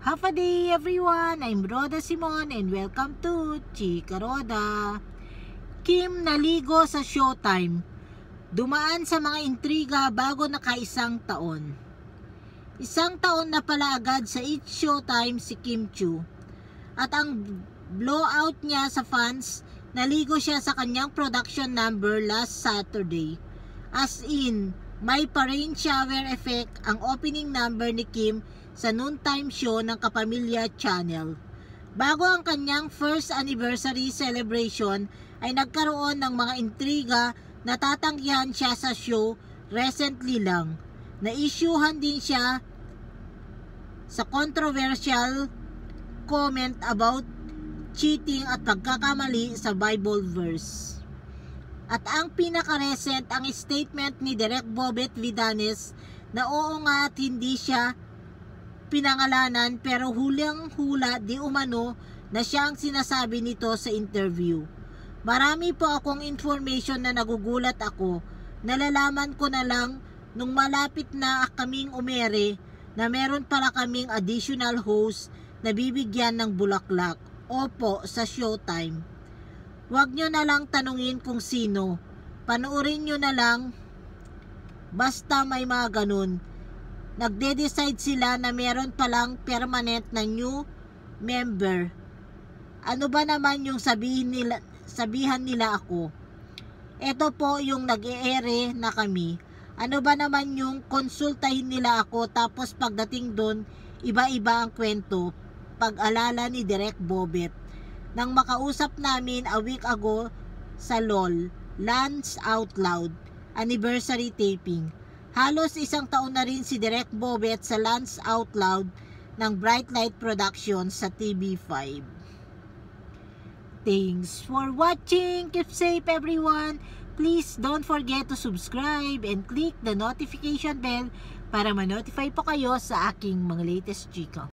Half a day everyone, I'm Roda Simon and welcome to Chika Roda. Kim naligo sa Showtime. Dumaan sa mga intriga bago nakaisang taon. Isang taon na pala agad sa It's Showtime si Kim Chu. At ang blowout niya sa fans, naligo siya sa kanyang production number last Saturday. As in, may pa-rain shower effect ang opening number ni Kim sa noontime show ng Kapamilya Channel. Bago ang kanyang first anniversary celebration ay nagkaroon ng mga intriga na tatanggihan siya sa show recently lang. Na-issuehan din siya sa controversial comment about cheating at pagkakamali sa Bible verse. At ang pinaka-recent ang statement ni Direk Bobet Vidanes na oo nga at hindi siya pinangalanan pero hulang hula di umano na siya ang sinasabi nito sa interview. Marami po akong information na nagugulat ako. Nalalaman ko na lang nung malapit na kaming umere na meron pala kaming additional host na bibigyan ng bulaklak. Opo, sa showtime. Huwag nyo na lang tanungin kung sino. Panoorin nyo na lang. Basta may mga ganun nagde-decide sila na meron palang permanent na new member. Ano ba naman yung sabihin nila, sabihan nila ako? Ito po yung nag-eere na kami. Ano ba naman yung konsultahin nila ako tapos pagdating doon, iba-iba ang kwento. Pag-alala ni Direk Bobet. Nang makausap namin a week ago sa LOL, Lance Out Loud, anniversary taping Halos isang taon na rin si Direk Bobet sa Lance Out Loud ng Bright Light Productions sa TV5. Thanks for watching. Keep safe everyone. Please don't forget to subscribe and click the notification bell para ma-notify po kayo sa aking mga latest chika.